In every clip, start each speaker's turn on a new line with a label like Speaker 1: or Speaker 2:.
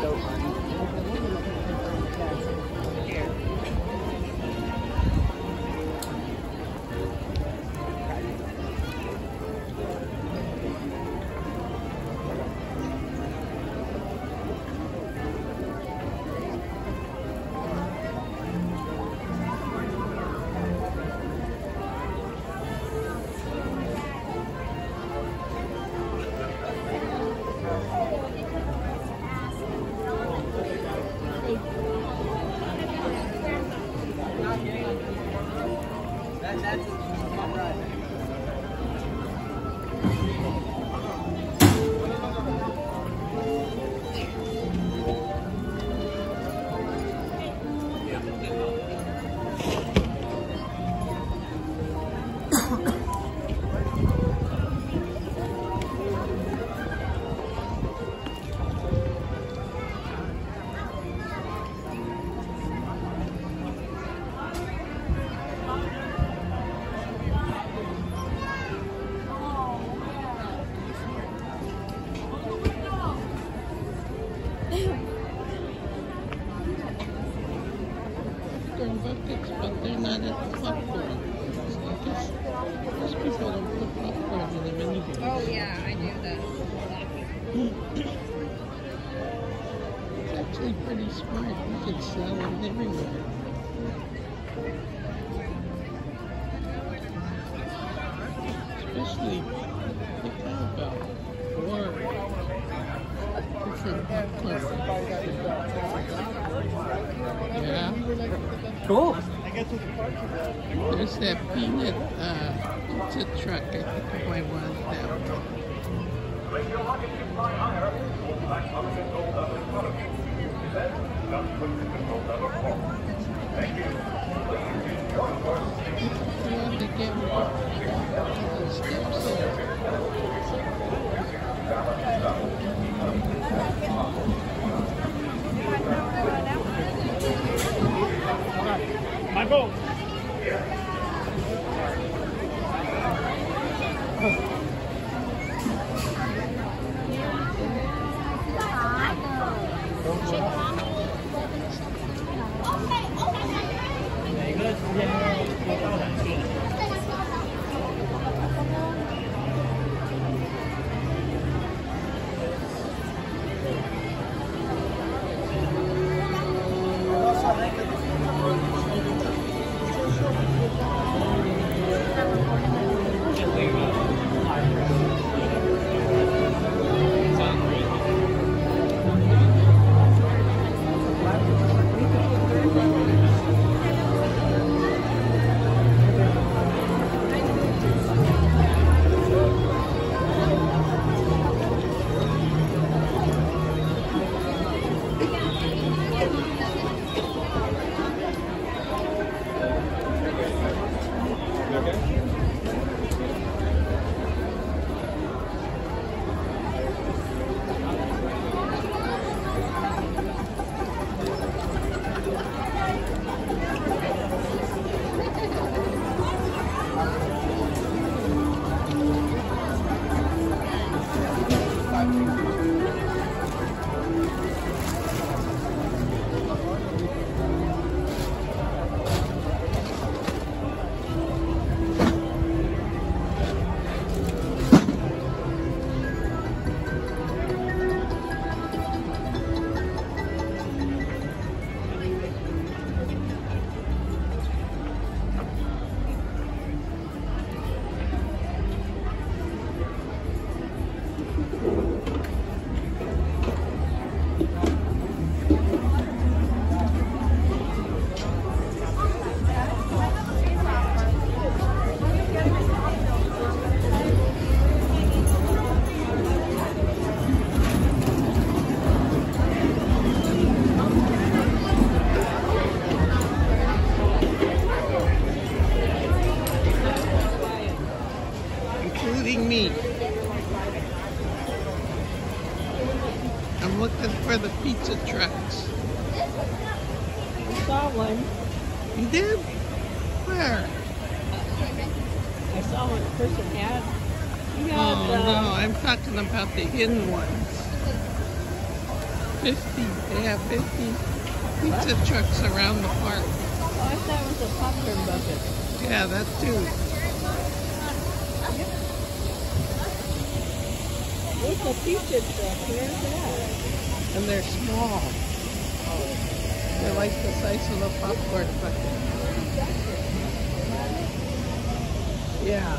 Speaker 1: They're but they're not at the popcorn. Because people don't put popcorn in the minivan.
Speaker 2: Oh, yeah, I do that.
Speaker 1: It's actually pretty smart. You can sell them everywhere. Especially the cowbell or different popcorn. Yeah.
Speaker 3: Cool.
Speaker 1: There's that peanut uh, pizza truck. I think I want that one. You about the ones. 50, they have 50 pizza trucks around the park.
Speaker 4: oh, I thought it was a popcorn bucket.
Speaker 1: Yeah, that too.
Speaker 4: What's a pizza truck? Where's that?
Speaker 1: And they're small. They're like the size of a popcorn bucket. Yeah.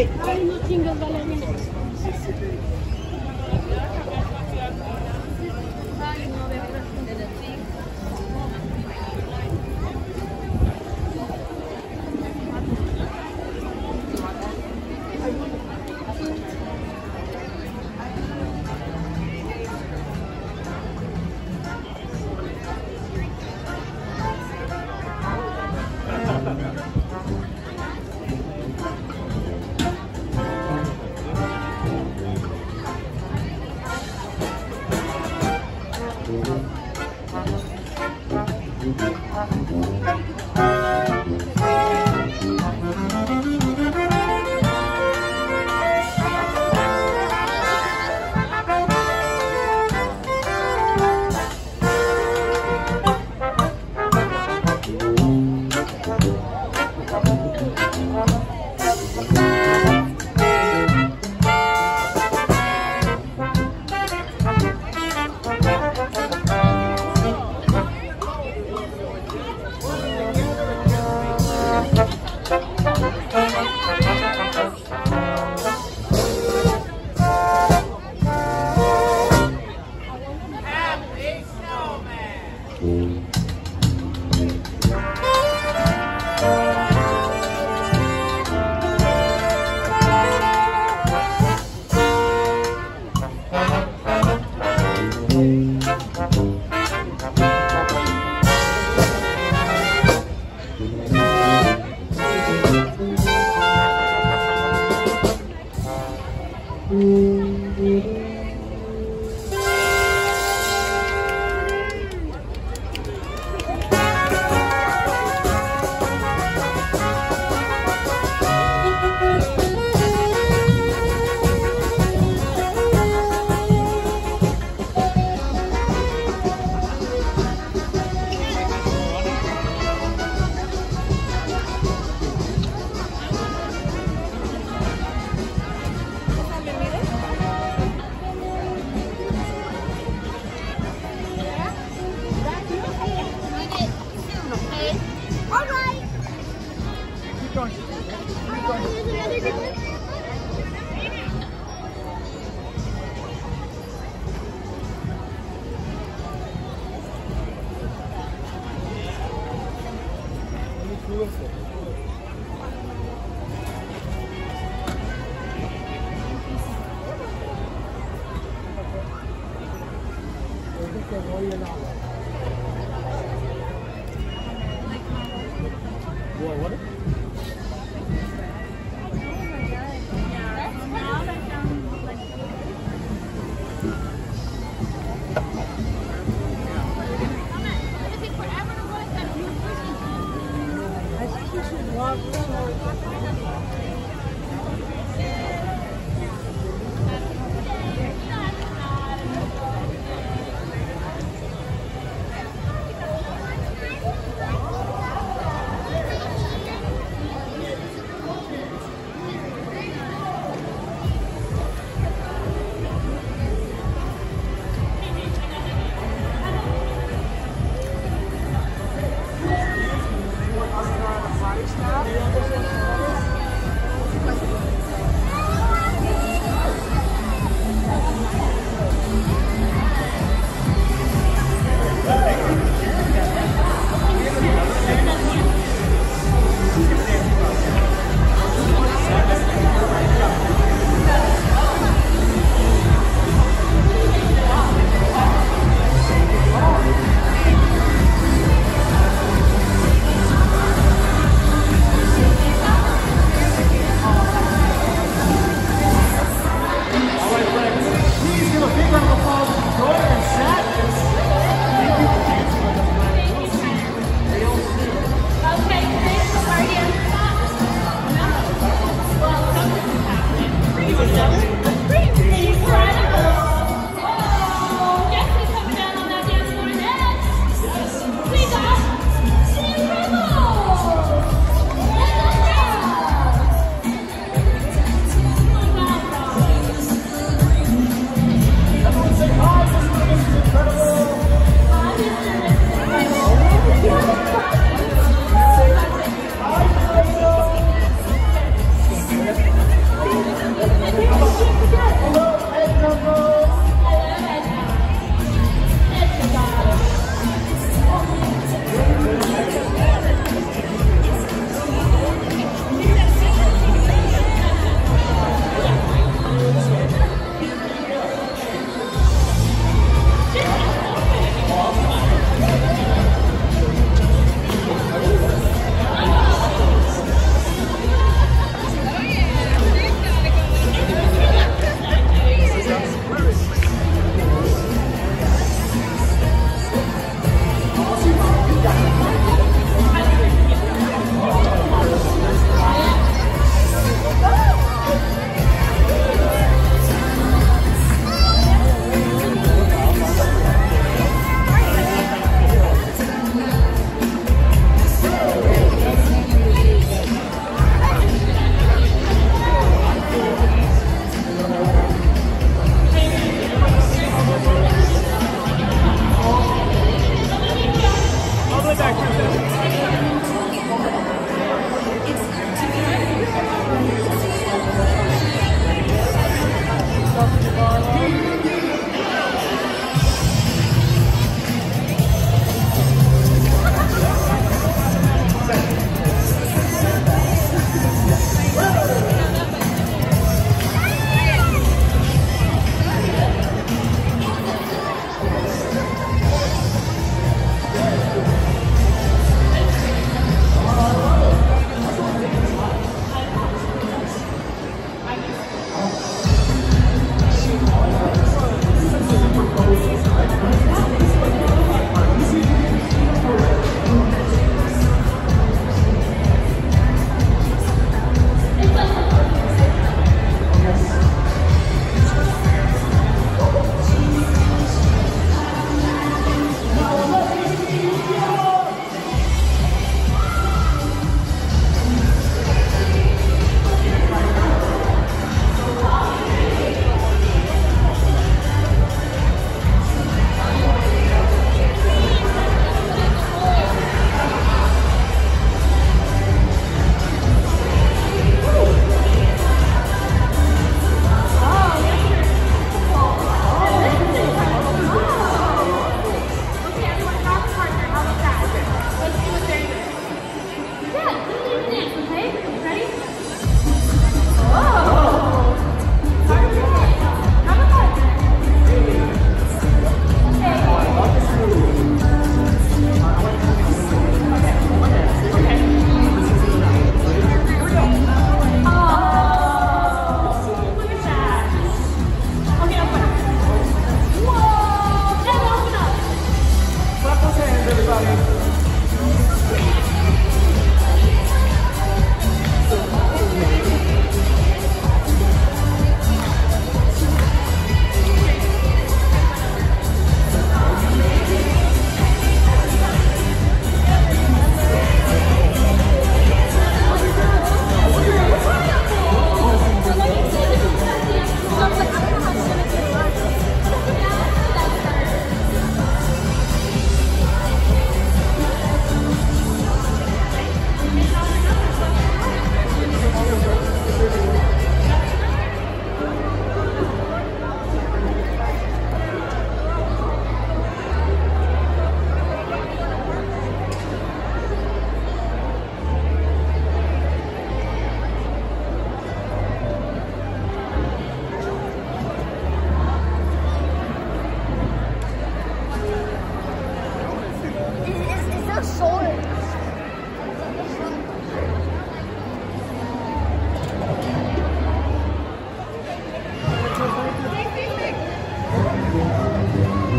Speaker 5: Ay,
Speaker 6: 죽었어.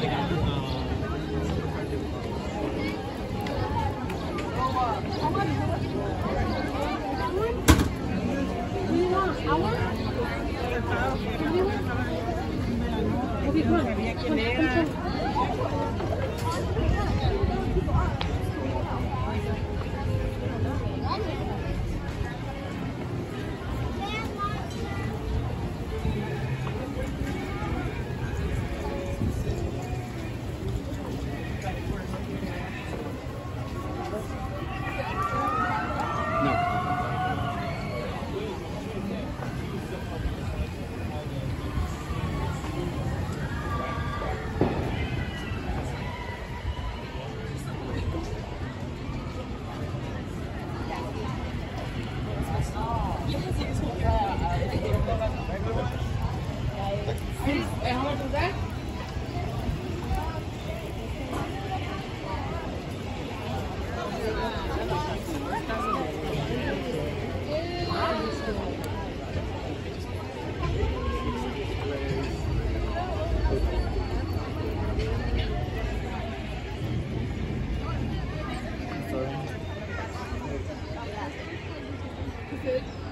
Speaker 6: Thank you. good.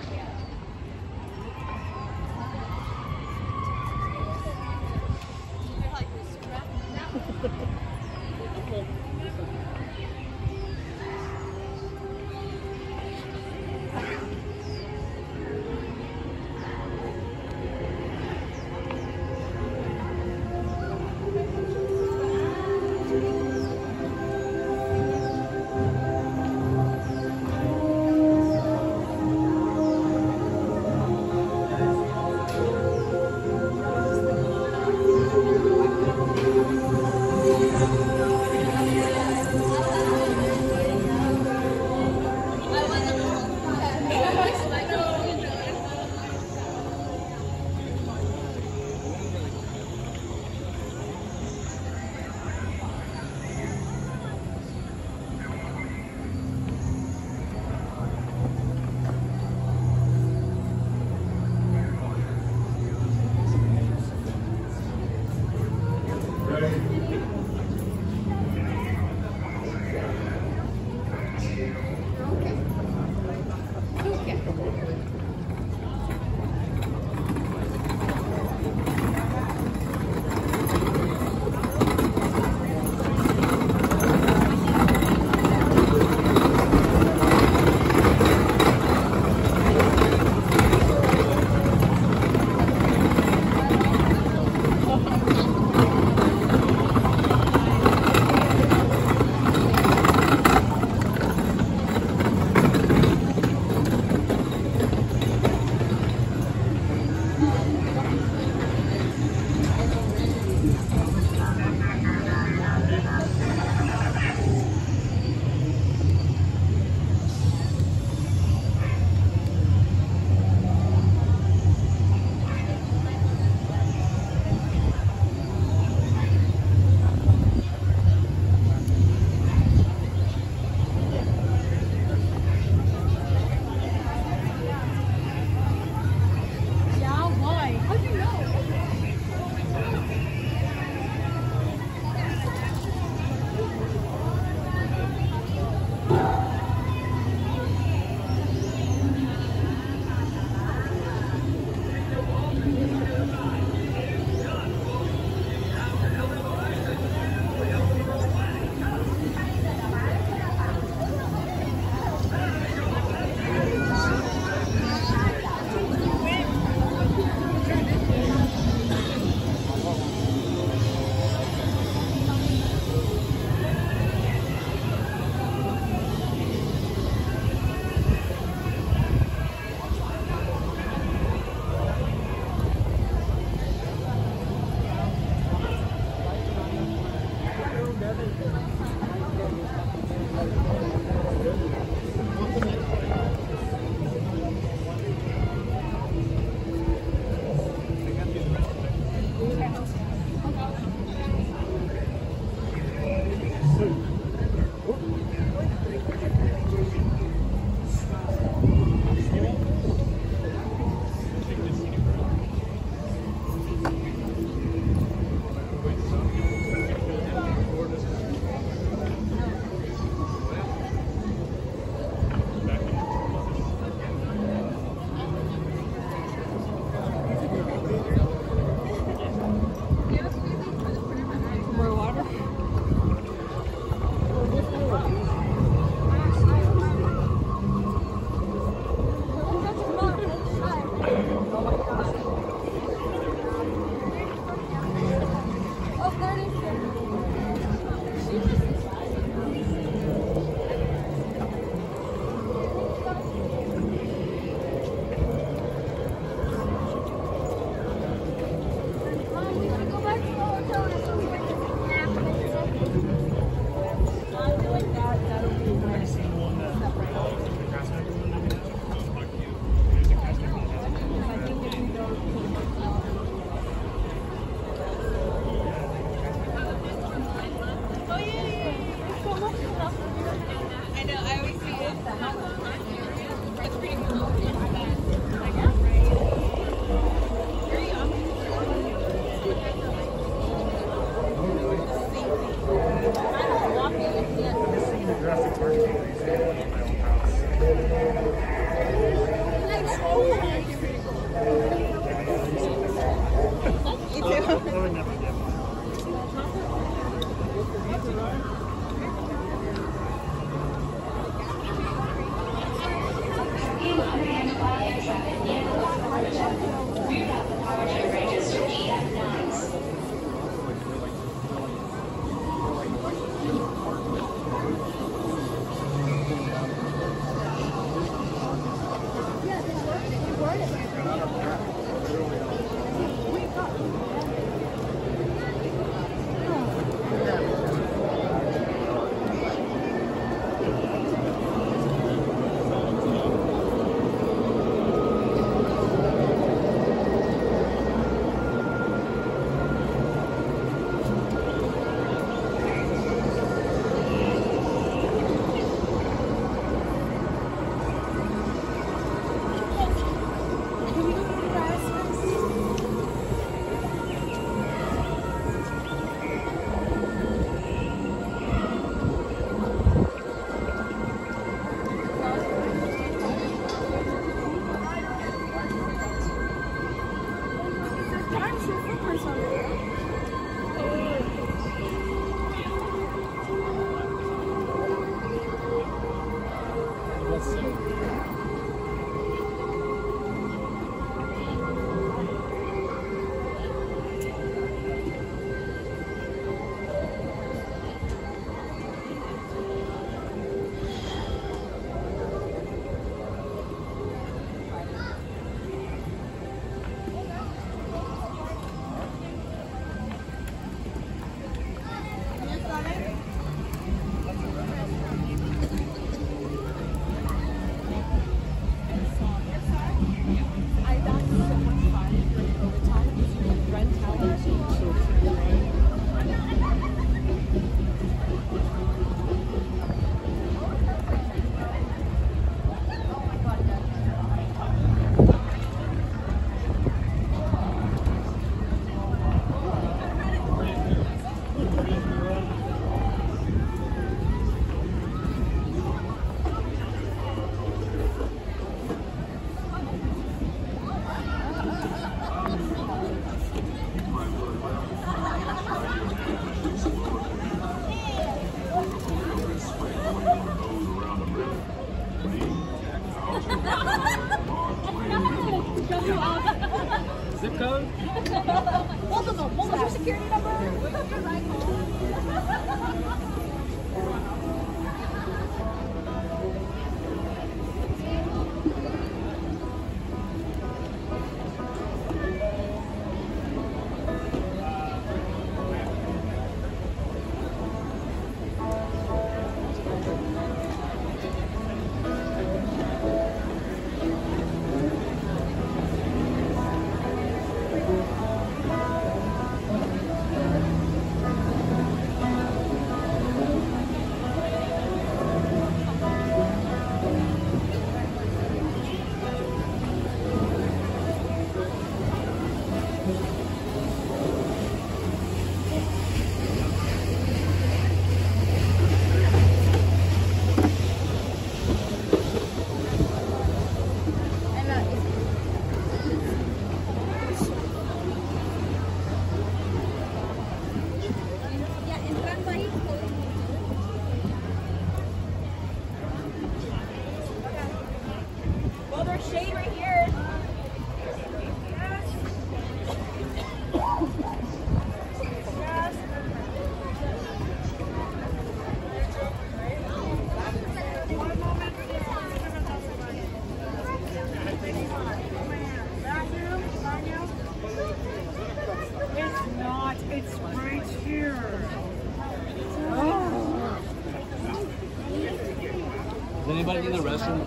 Speaker 6: Anybody need the restroom?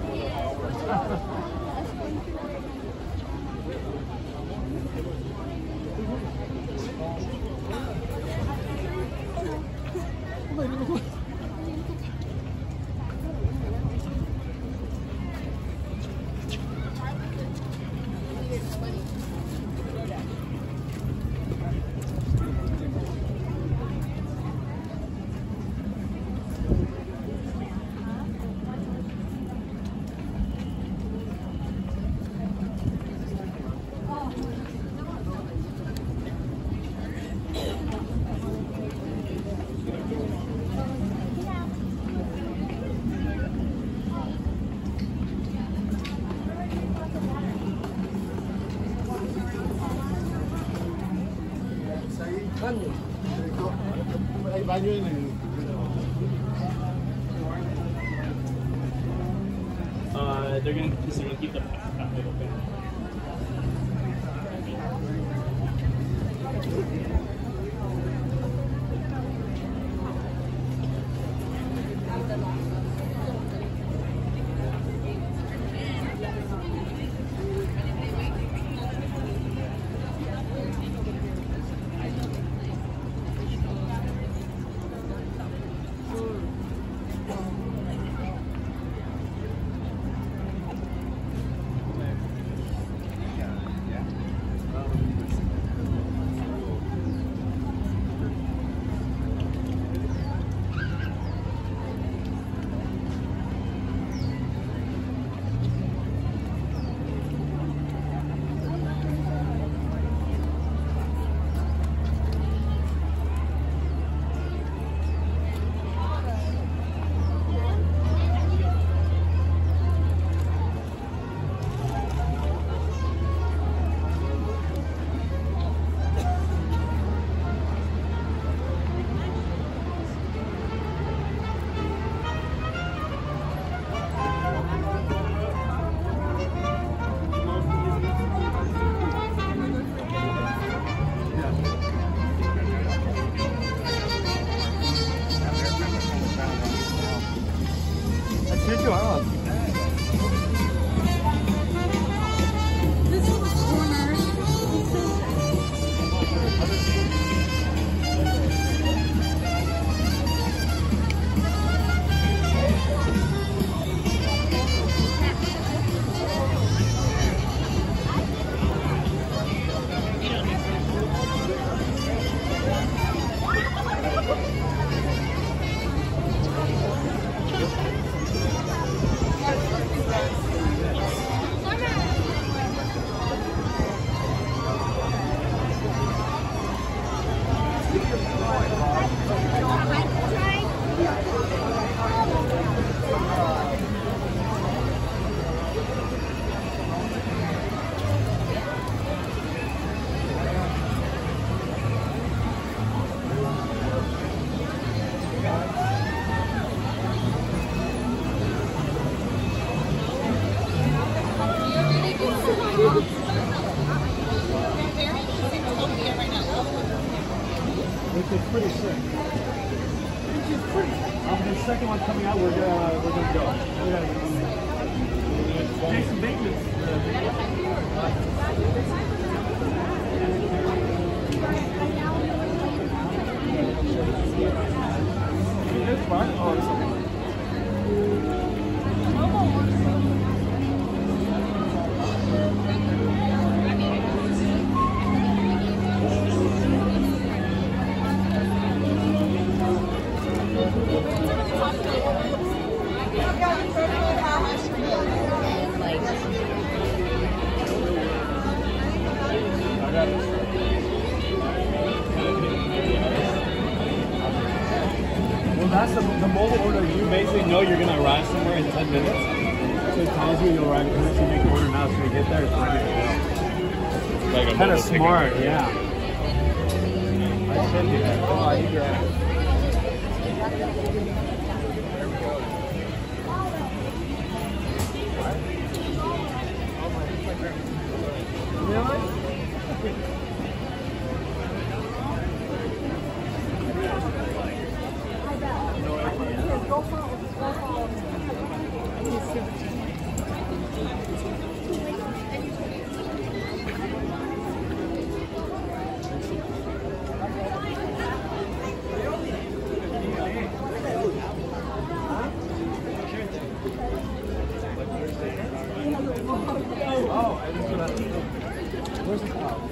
Speaker 6: Kind of smart, yeah. I should do that. Oh, I need your Really? Oh, I didn't see that. Where's the car?